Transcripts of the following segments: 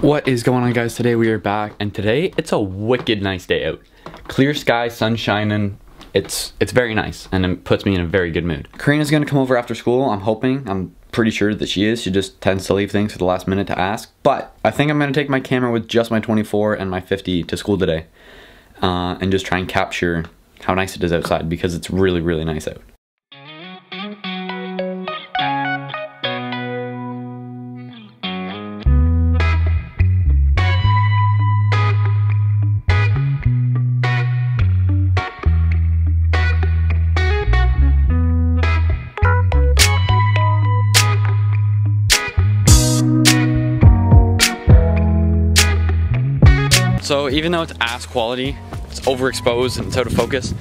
What is going on guys? Today we are back and today it's a wicked nice day out. Clear sky, sun shining. It's it's very nice and it puts me in a very good mood. Karina's gonna come over after school, I'm hoping. I'm pretty sure that she is. She just tends to leave things for the last minute to ask. But I think I'm gonna take my camera with just my 24 and my 50 to school today. Uh, and just try and capture how nice it is outside because it's really, really nice out. So even though it's ass quality, it's overexposed and it's out of focus,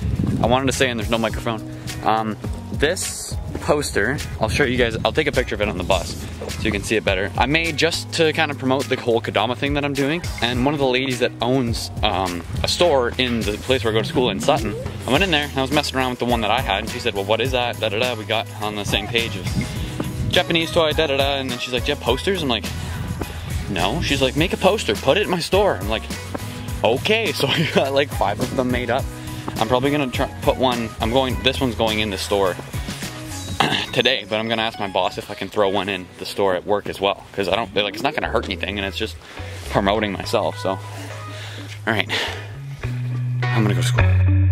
I wanted to say, and there's no microphone, um, this poster, I'll show you guys, I'll take a picture of it on the bus so you can see it better. I made just to kind of promote the whole Kodama thing that I'm doing. And one of the ladies that owns um, a store in the place where I go to school in Sutton, I went in there and I was messing around with the one that I had and she said, well, what is that? Da da da, we got on the same page of Japanese toy, da da da. And then she's like, do you have posters? I'm like, no. She's like, make a poster, put it in my store. I'm like, okay. So I got like five of them made up. I'm probably gonna try, put one, I'm going, this one's going in the store today, but I'm gonna ask my boss if I can throw one in the store at work as well. Cause I don't, like, it's not gonna hurt anything and it's just promoting myself, so. All right, I'm gonna go to school.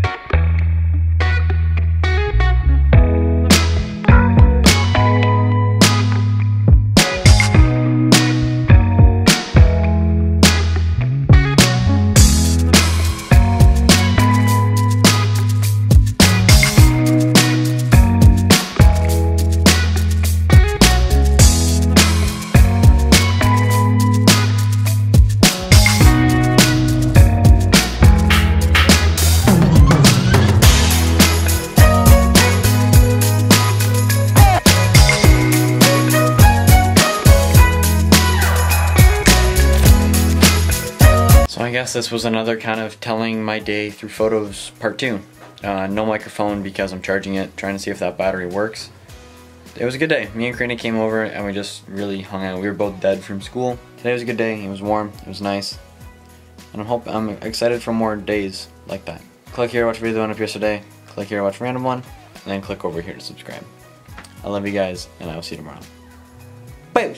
I guess this was another kind of telling my day through photos part two. Uh, no microphone because I'm charging it, trying to see if that battery works. It was a good day. Me and Karina came over and we just really hung out. We were both dead from school. Today was a good day. It was warm. It was nice. And I'm hope I'm excited for more days like that. Click here to watch video one up yesterday. Click here to watch random one. And then click over here to subscribe. I love you guys and I will see you tomorrow. Bye.